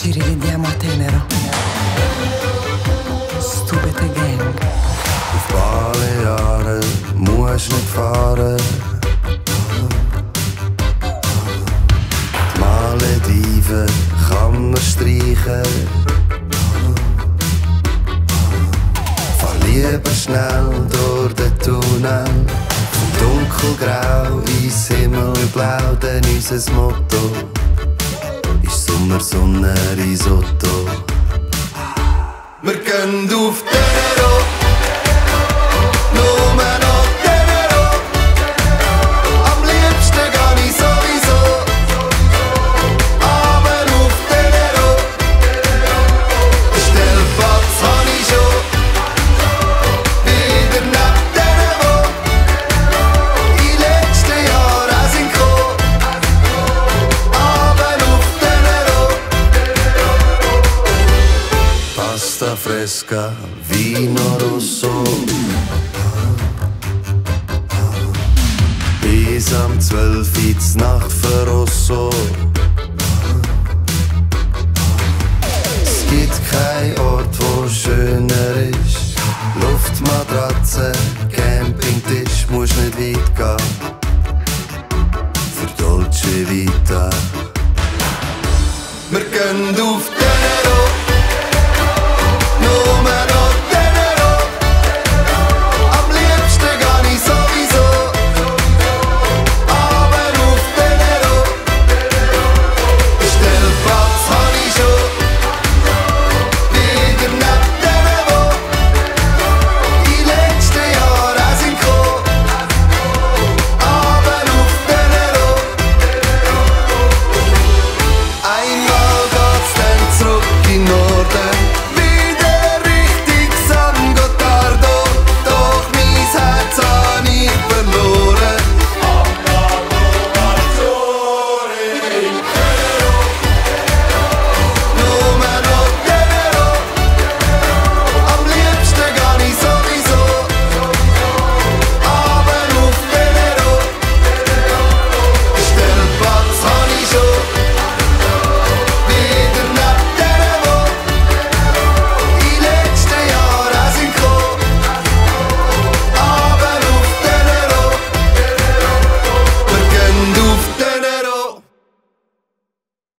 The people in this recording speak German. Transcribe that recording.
Ci rivediamo a Tenero. Stupide Gang. Auf Balearen musst nicht fahren. Die Malediven kann man streichen. Lieber schnell durch den Tunnel. Von dunkelgrau ins Himmelblau, denn unser Motto Sommer, Sonne, Risotto. Wir gehen auf Tenero, nur Pasta fresca, vino rosso. Bis am 12 Uhr Nacht für Rosso. Es gibt kein Ort, wo schöner ist. Luftmatratze, Campingtisch, muss nicht weit gehen. Für Dolce Vita. Wir gehen auf